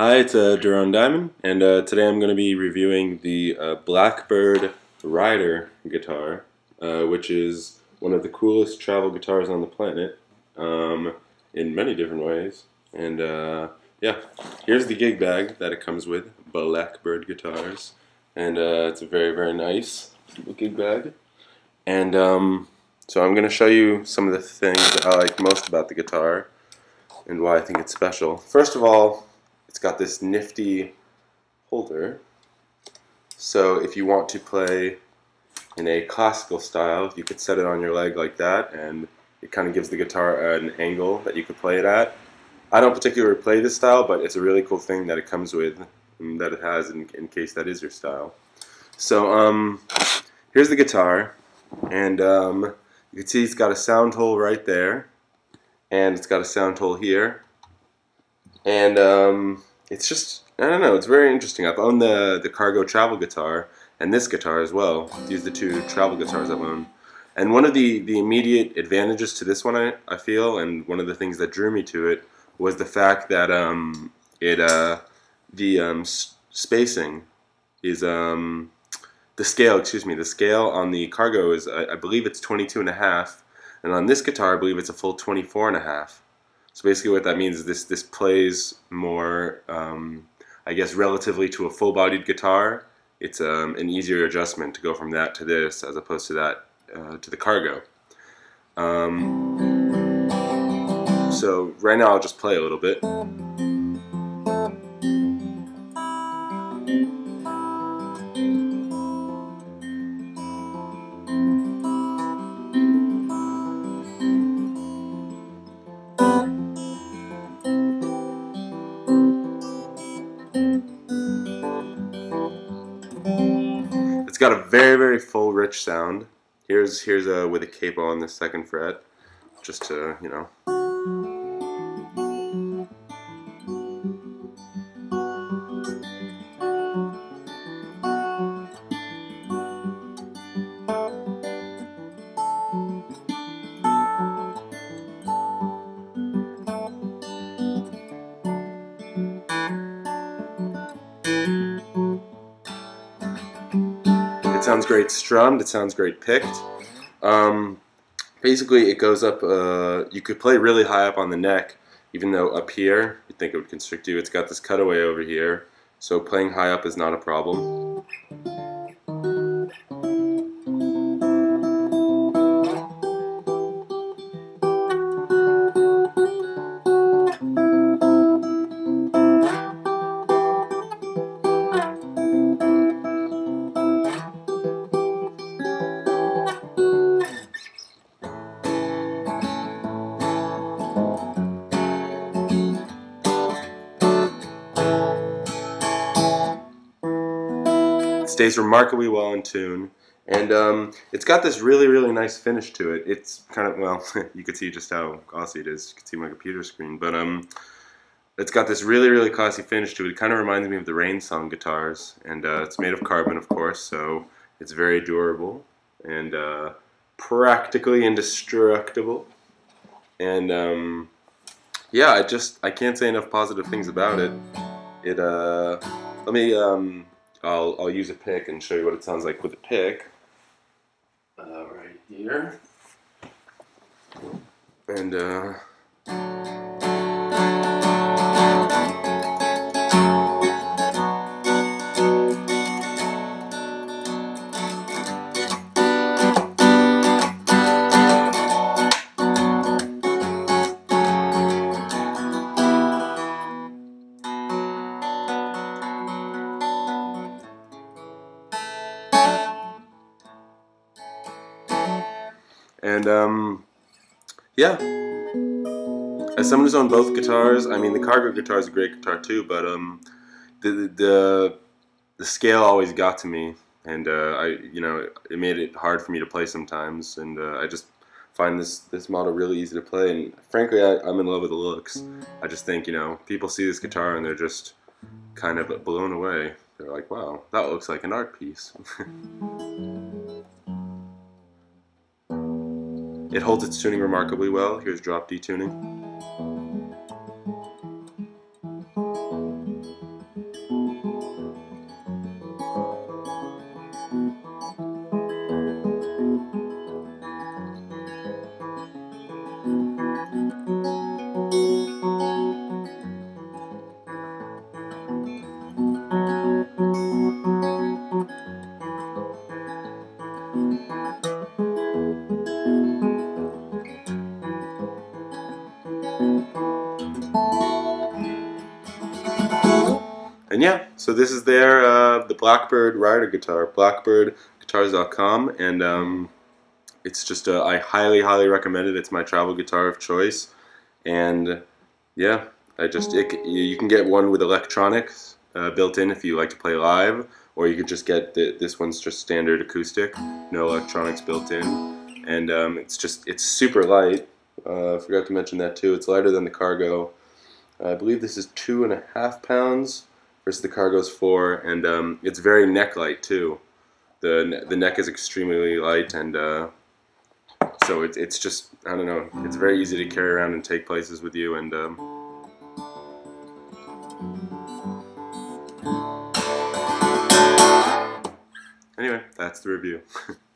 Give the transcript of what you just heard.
Hi, it's uh, Doron Diamond, and uh, today I'm going to be reviewing the uh, Blackbird Rider guitar, uh, which is one of the coolest travel guitars on the planet um, in many different ways. And uh, yeah, here's the gig bag that it comes with, Blackbird Guitars, and uh, it's a very, very nice gig bag. And um, so I'm going to show you some of the things that I like most about the guitar and why I think it's special. First of all, it's got this nifty holder. So if you want to play in a classical style, you could set it on your leg like that and it kind of gives the guitar an angle that you could play it at. I don't particularly play this style, but it's a really cool thing that it comes with, that it has in, in case that is your style. So um, here's the guitar, and um, you can see it's got a sound hole right there, and it's got a sound hole here, and um, it's just I don't know. It's very interesting. I've owned the the Cargo travel guitar and this guitar as well. These are the two travel guitars I've owned. And one of the the immediate advantages to this one, I, I feel, and one of the things that drew me to it was the fact that um, it uh, the um, spacing is um, the scale. Excuse me, the scale on the Cargo is I, I believe it's 22 and a half, and on this guitar I believe it's a full 24 and a half. So basically what that means is this, this plays more, um, I guess, relatively to a full-bodied guitar. It's um, an easier adjustment to go from that to this as opposed to that uh, to the cargo. Um, so right now I'll just play a little bit. It's got a very, very full, rich sound. Here's here's a with a capo on the second fret, just to you know. Sounds great strummed. It sounds great picked. Um, basically, it goes up. Uh, you could play really high up on the neck, even though up here you'd think it would constrict you. It's got this cutaway over here, so playing high up is not a problem. Stays remarkably well in tune. And um, it's got this really, really nice finish to it. It's kind of, well, you can see just how glossy it is. You can see my computer screen. But um, it's got this really, really classy finish to it. It kind of reminds me of the RainSong guitars. And uh, it's made of carbon, of course, so it's very durable and uh, practically indestructible. And um, yeah, I just, I can't say enough positive things about it. It, uh, let me, um, I'll, I'll use a pick and show you what it sounds like with a pick. Uh, right here. And, uh, And um, yeah, as someone who's on both guitars, I mean the Cargo guitar is a great guitar too, but um, the the the scale always got to me, and uh, I you know it made it hard for me to play sometimes, and uh, I just find this this model really easy to play, and frankly I, I'm in love with the looks. I just think you know people see this guitar and they're just kind of blown away. They're like, wow, that looks like an art piece. It holds its tuning remarkably well. Here's drop D tuning. And yeah, so this is their uh, the Blackbird Rider guitar, blackbirdguitars.com, and um, it's just a, I highly highly recommend it. It's my travel guitar of choice, and yeah, I just it, you can get one with electronics uh, built in if you like to play live, or you could just get the, this one's just standard acoustic, no electronics built in, and um, it's just it's super light. Uh, forgot to mention that too. It's lighter than the Cargo. I believe this is two and a half pounds versus the Cargo's four, and um, it's very neck light too. The the neck is extremely light, and uh, so it's it's just I don't know. It's very easy to carry around and take places with you, and. Um, Anyway, that's the review.